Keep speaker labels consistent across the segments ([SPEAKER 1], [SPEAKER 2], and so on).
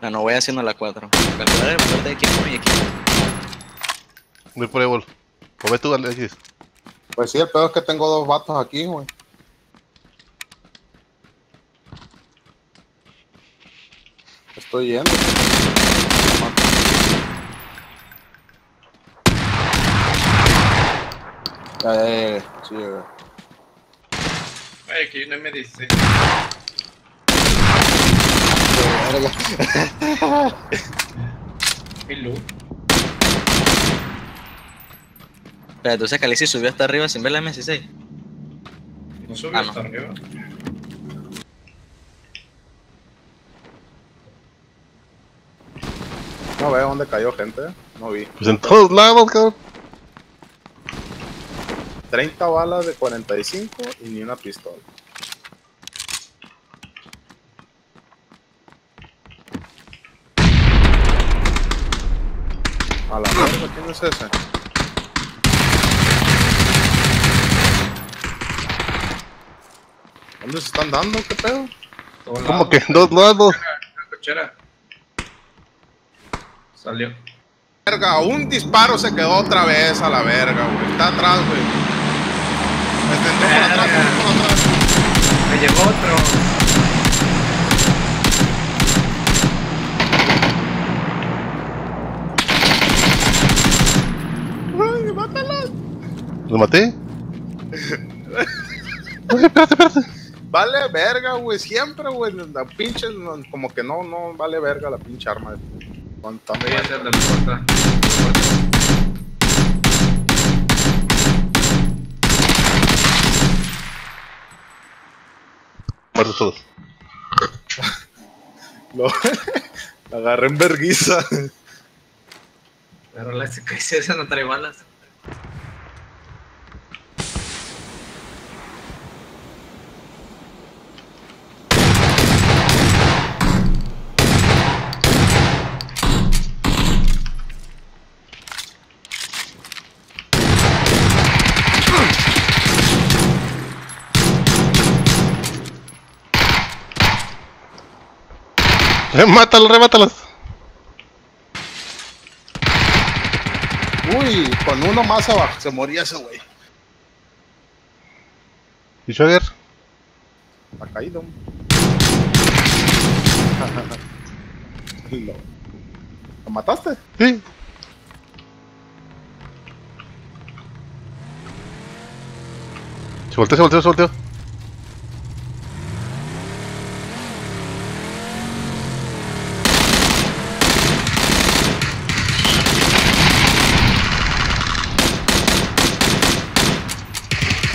[SPEAKER 1] No, no voy haciendo la 4. Calcular el valor de equipo y equipo.
[SPEAKER 2] Voy por Evol. O ve tú, Alexis.
[SPEAKER 3] Pues sí, el peor es que tengo dos vatos aquí, güey. Estoy yendo. Ya, ya, ya, ya. Sí, güey.
[SPEAKER 4] Ay, aquí hay un M16.
[SPEAKER 3] Verga.
[SPEAKER 4] Y loot.
[SPEAKER 1] Pero entonces Calixi subió hasta arriba sin ver la M16.
[SPEAKER 4] No subió
[SPEAKER 1] Ah, no.
[SPEAKER 4] hasta arriba.
[SPEAKER 3] No veo dónde cayó gente. No vi.
[SPEAKER 2] Pues en todos lados, cabrón.
[SPEAKER 3] 30 balas de 45 y ni una pistola. A la verga, ¿quién es ese? ¿Dónde se están dando? ¿Qué pedo?
[SPEAKER 2] Como que en dos lados.
[SPEAKER 4] La cochera. Salió.
[SPEAKER 3] Verga, un disparo se quedó otra vez a la verga, güey. Está atrás, güey. Entró por atrás, entró por atrás.
[SPEAKER 4] Me llegó otro.
[SPEAKER 3] Ay, mátala.
[SPEAKER 2] ¿Lo maté? Ay, espérate, espérate.
[SPEAKER 3] Vale verga, güey, siempre, güey, la pinche, como que no, no vale verga la pinche arma.
[SPEAKER 4] Voy a hacer la puerta.
[SPEAKER 2] Todos.
[SPEAKER 3] Lo, la agarré en verguiza.
[SPEAKER 4] Pero la esa no trae balas.
[SPEAKER 2] Remátalos, remátalos.
[SPEAKER 3] Uy, con uno más abajo se moría ese güey.
[SPEAKER 2] ¿Y Schwager?
[SPEAKER 3] Ha caído. ¿Lo mataste?
[SPEAKER 2] Sí. Se volteó, se volteó, se volteó.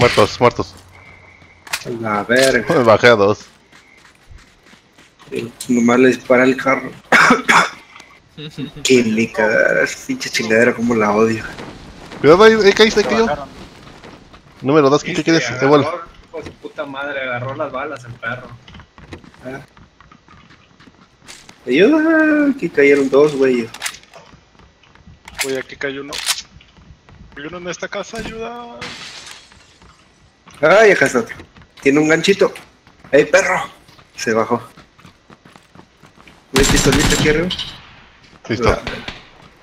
[SPEAKER 2] Muertos, muertos.
[SPEAKER 5] La verga.
[SPEAKER 2] Me bajé a dos.
[SPEAKER 5] Nomás le dispara el carro. Qué lica, esa pinche chingadera, como la odio.
[SPEAKER 2] Cuidado ahí, ahí caíste, que yo. Número dos, ¿qué, qué quieres? Igual.
[SPEAKER 4] agarró, hijo de su puta madre, agarró las balas el perro.
[SPEAKER 5] Ayuda, aquí cayeron dos, güey.
[SPEAKER 6] Oye, aquí cayó uno. Hay uno en esta casa, ayuda.
[SPEAKER 5] Ay, acá está otro. Tiene un ganchito. ¡Ey, perro! Se bajó. ¿No hay pistolita aquí arriba?
[SPEAKER 2] Listo.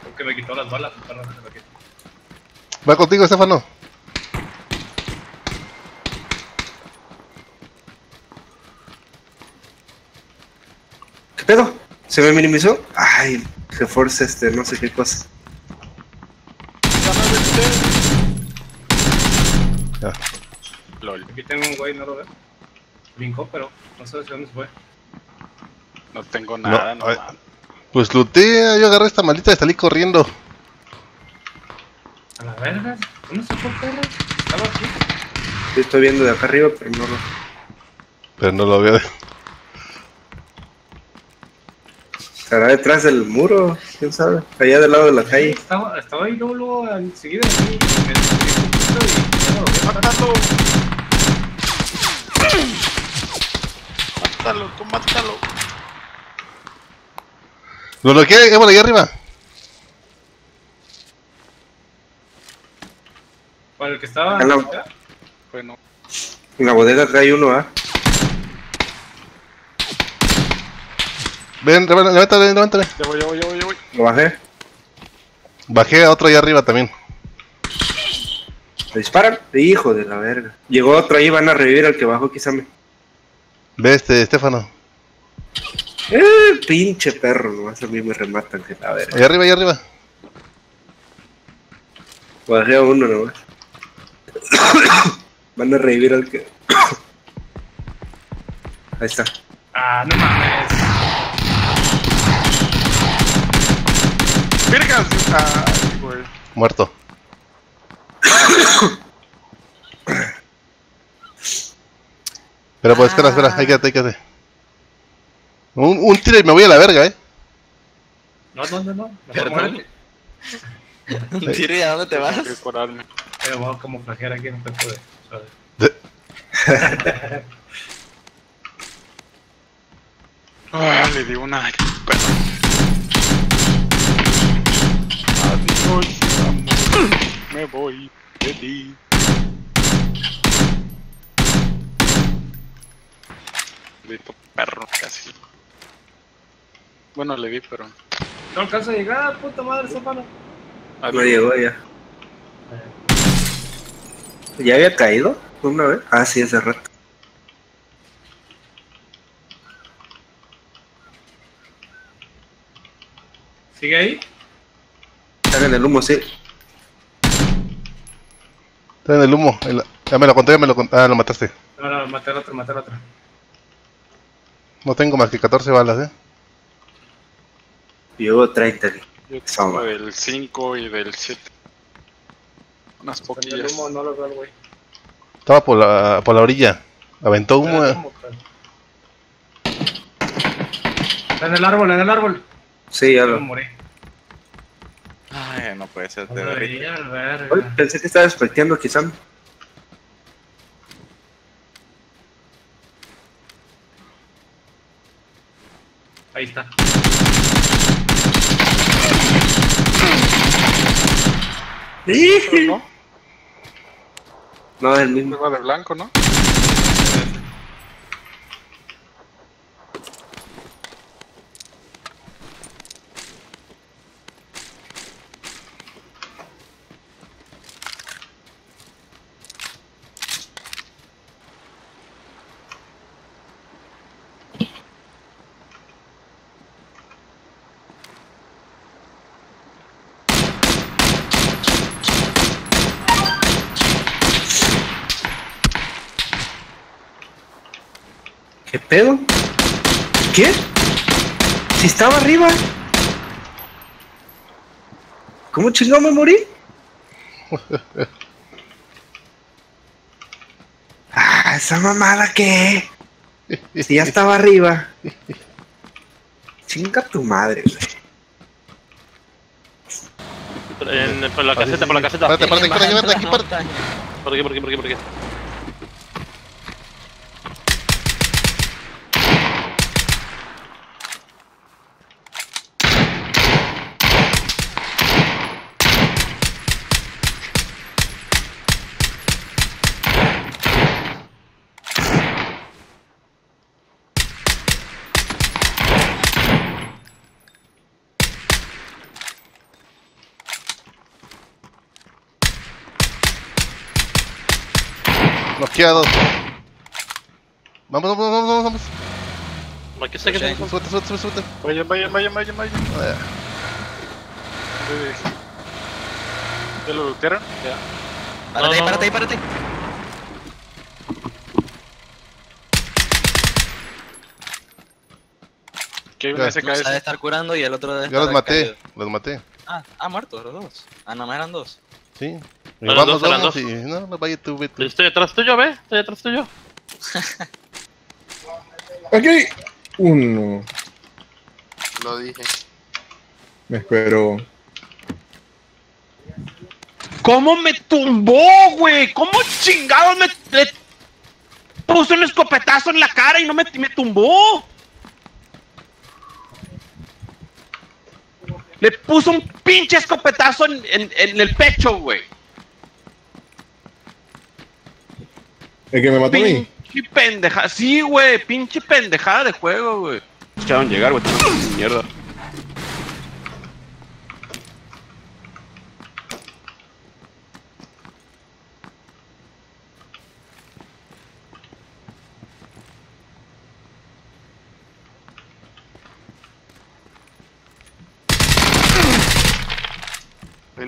[SPEAKER 4] Porque me quitó las balas el perro.
[SPEAKER 2] Va contigo, Estefano.
[SPEAKER 5] ¿Qué pedo? ¿Se me minimizó? Ay, Geforce este, no sé qué cosa.
[SPEAKER 2] Ya.
[SPEAKER 6] LOL.
[SPEAKER 4] Aquí tengo un güey, no lo veo. Brincó, pero no sé de dónde se fue.
[SPEAKER 6] No tengo nada, no,
[SPEAKER 2] ay.
[SPEAKER 6] mames.
[SPEAKER 2] Pues lutea, yo agarré esta maldita y salí corriendo.
[SPEAKER 4] A la verga. ¿Dónde se fue el perro? Estaba aquí.
[SPEAKER 5] Yo estoy viendo de acá arriba, pero no lo.
[SPEAKER 2] Pero no lo veo.
[SPEAKER 5] Estará detrás del muro, quién sabe. Allá del lado de la calle.
[SPEAKER 4] Estaba, estaba ahí luego, luego enseguida poquito ya no lo vi.
[SPEAKER 6] ¡Mátalo! ¡Mátalo, tú mátalo!
[SPEAKER 2] Lo bloqueé, Évole, ahí arriba.
[SPEAKER 4] Para el que estaba.
[SPEAKER 5] No.
[SPEAKER 4] acá.
[SPEAKER 6] Bueno,
[SPEAKER 5] En la bodega acá hay uno, ¿ah?
[SPEAKER 2] Ven, ven, levántale, levántale.
[SPEAKER 6] Ya voy, ya voy, ya voy, ya voy.
[SPEAKER 5] Lo bajé.
[SPEAKER 2] Bajé a otro ahí arriba también.
[SPEAKER 5] ¿Le disparan? Hijo de la verga. Llegó otro ahí, van a revivir al que bajó, quizá me.
[SPEAKER 2] Ve este, Estefano.
[SPEAKER 5] Eh, pinche perro, nomás a mí me rematan que la verga.
[SPEAKER 2] Ahí arriba, ahí arriba.
[SPEAKER 5] Bajé a uno nomás. van a revivir al que. Ahí está.
[SPEAKER 4] Ah, no mames.
[SPEAKER 6] Virgas. Ay, güey.
[SPEAKER 2] Muerto. Pero pues, espera, espera, ahí quédate, ahí quédate. Un, un tiro y me voy a la verga, eh.
[SPEAKER 4] No, no, no, no. Mejor muérete.
[SPEAKER 1] Un tiro y a dónde te vas.
[SPEAKER 4] Eh, voy a camuflajear aquí, no te puede. ¿sabes?
[SPEAKER 6] Ah, le di una. Pero... Adiós, amor. Me voy de ti. Maldito perro, casi. Bueno, le di, pero.
[SPEAKER 4] No alcanza a llegar, puta madre, Zafano.
[SPEAKER 5] No llegó ya. ¿Ya había caído? ¿Una vez? Ah, sí, hace rato.
[SPEAKER 4] ¿Sigue ahí?
[SPEAKER 5] Están en el humo, sí.
[SPEAKER 2] Está en el humo. Ya me lo conté, ya me lo conté. Ah, lo mataste.
[SPEAKER 4] No, no, matar a otro, matar a otro.
[SPEAKER 2] No tengo más que 14 balas, eh.
[SPEAKER 5] Llevo 30. aquí.
[SPEAKER 6] Yo tengo del 5 y del 7. Unas poquillas.
[SPEAKER 4] humo no lo veo, güey.
[SPEAKER 2] Estaba por la, por la orilla. Aventó humo. Eh.
[SPEAKER 4] en el árbol, en el árbol.
[SPEAKER 5] Sí, ya
[SPEAKER 4] Me
[SPEAKER 5] lo.
[SPEAKER 4] morí.
[SPEAKER 1] Ay, no puede ser, te
[SPEAKER 4] Ay,
[SPEAKER 5] pensé que estaba despecteando quizá.
[SPEAKER 4] Ahí está.
[SPEAKER 6] Pero no,
[SPEAKER 5] No, es el mismo.
[SPEAKER 6] de blanco, ¿no?
[SPEAKER 5] ¿Qué pedo? ¿Qué? Si estaba arriba. ¿Cómo chingado me morí? ah, esa mamada qué. Si ya estaba arriba. Chinga tu madre, güey.
[SPEAKER 7] En, por la caseta, por la caseta.
[SPEAKER 2] Párate, párate, aquí, párate.
[SPEAKER 7] Por aquí, por aquí, por aquí, por aquí.
[SPEAKER 2] Noqueado. Vamos, vamos, vamos, vamos, vamos.
[SPEAKER 7] Aquí está, aquí está.
[SPEAKER 2] Suelta, suelta, suelta, suelta.
[SPEAKER 6] Vayan, vayan, vayan, vayan, vayan. ¿Ya lo lootearon? Ya.
[SPEAKER 1] Párate ahí,
[SPEAKER 7] No, no,
[SPEAKER 1] párate ahí,
[SPEAKER 7] no.
[SPEAKER 1] párate.
[SPEAKER 6] Que hay
[SPEAKER 2] Ya,
[SPEAKER 6] una
[SPEAKER 1] Uno se debe
[SPEAKER 6] SKS.
[SPEAKER 1] estar curando y el otro debe
[SPEAKER 2] Ya
[SPEAKER 1] estar
[SPEAKER 2] los maté,
[SPEAKER 1] caído.
[SPEAKER 2] los maté.
[SPEAKER 1] Ah, ah, muertos los dos. Ah, no, eran dos.
[SPEAKER 2] Sí. Vamos,
[SPEAKER 7] dos, eran
[SPEAKER 2] vamos
[SPEAKER 7] dos.
[SPEAKER 2] y. No, no, vaya tú, ve tú.
[SPEAKER 7] Estoy detrás tuyo, ve. Estoy detrás tuyo.
[SPEAKER 8] Aquí. Uno.
[SPEAKER 3] Lo dije.
[SPEAKER 8] Me espero.
[SPEAKER 9] ¿Cómo me tumbó, güey? ¿Cómo chingados me le puso un escopetazo en la cara y no me, me tumbó? Le puso un pinche escopetazo en, en- en el pecho, güey.
[SPEAKER 8] El que me mató a mí.
[SPEAKER 9] Pinche pendeja. Sí, güey, pinche pendejada de juego, güey. escucharon llegar, güey. Mierda.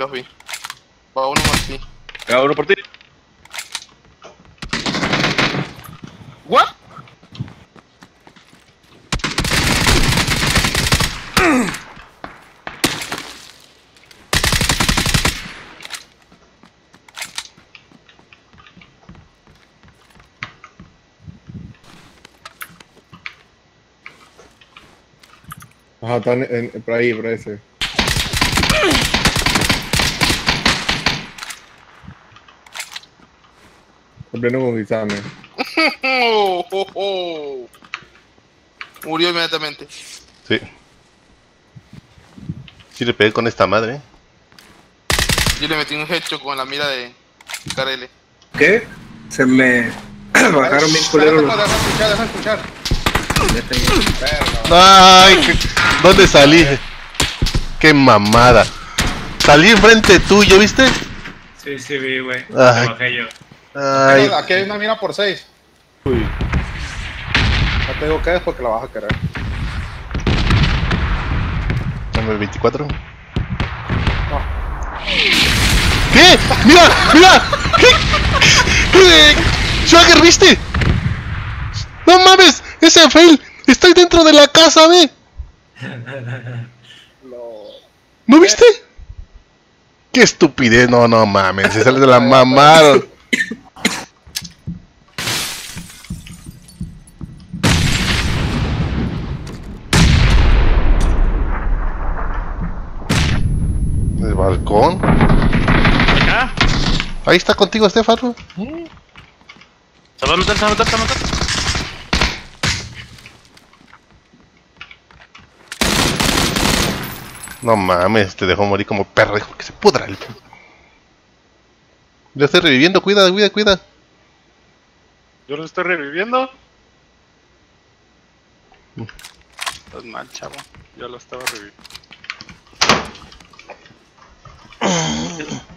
[SPEAKER 3] Los vi. Va uno sí.
[SPEAKER 9] Cada uno por ti.
[SPEAKER 3] ¿What?
[SPEAKER 8] Ajá, están en, por ahí, por ese. Pleno con.
[SPEAKER 3] Oh, oh, oh. Murió inmediatamente.
[SPEAKER 2] Sí. Sí le pegué con esta madre.
[SPEAKER 3] Yo le metí un headshot con la mira de Carele.
[SPEAKER 5] ¿Qué? Se me bajaron bien culeros.
[SPEAKER 3] Deja escuchar, deja escuchar.
[SPEAKER 2] Ay, qué- ¿dónde salí? Qué mamada. Salí enfrente tuyo, ¿viste?
[SPEAKER 4] Sí, sí, vi, güey. Me bajé yo.
[SPEAKER 2] Ay,
[SPEAKER 3] Aquí hay una mira por 6. No te digo que es porque la vas a querer.
[SPEAKER 2] número 24. ¿Qué? ¡Mira! ¡Mira! ¿Qué? ¿Qué? ¡Swagger, viste! ¡No mames! ¡Ese fail! ¡Estoy dentro de la casa, ve! ¿No viste? ¡Qué estupidez! No, no mames. Se sale de la mamaron. ¿El balcón?
[SPEAKER 7] Acá.
[SPEAKER 2] Ahí está contigo, Estefano.
[SPEAKER 7] Se va a meter, se va a meter, se va a meter.
[SPEAKER 2] No mames, te dejó morir como perro, dijo que se pudra el... Ya estoy reviviendo, cuida, cuida, cuida.
[SPEAKER 6] Yo lo estoy reviviendo. Estás mal, chavo. Yo lo estaba reviviendo.